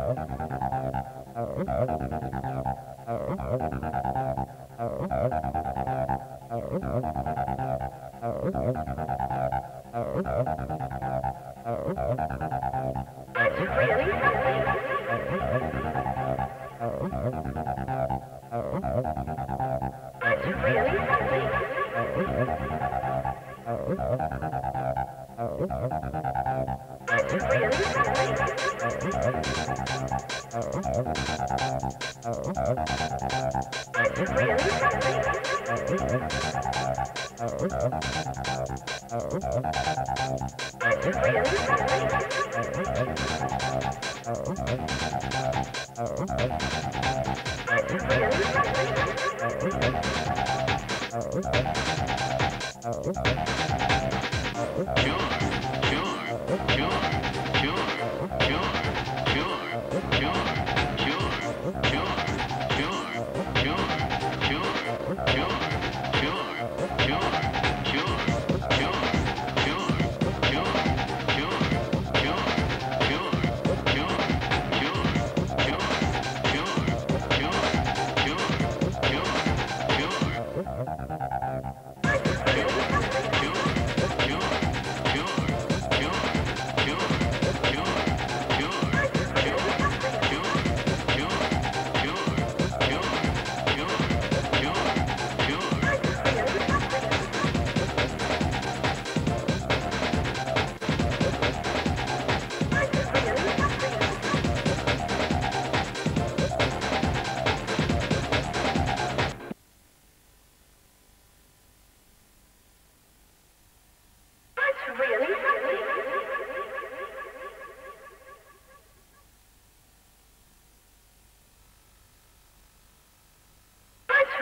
Oh, Oh,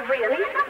really something.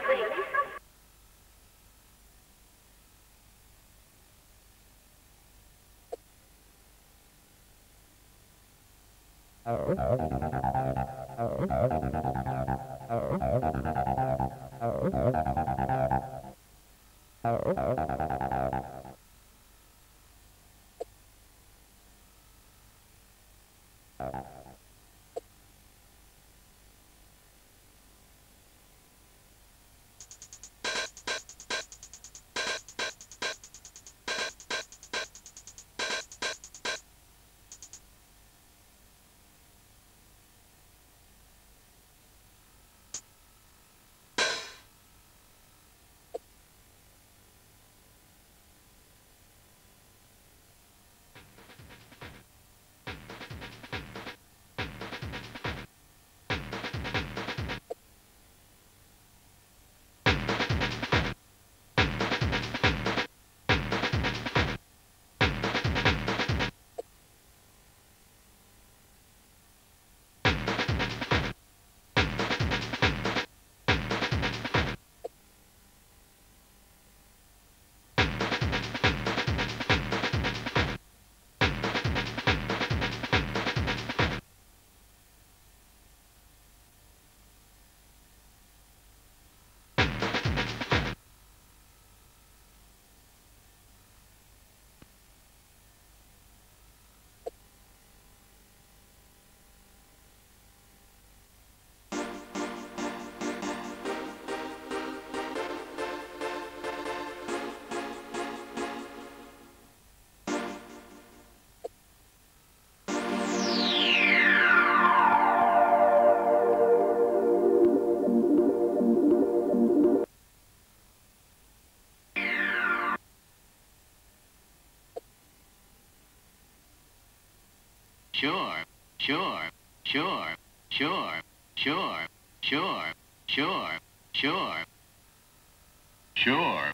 Sure, sure, sure, sure, sure, sure, sure, sure, sure.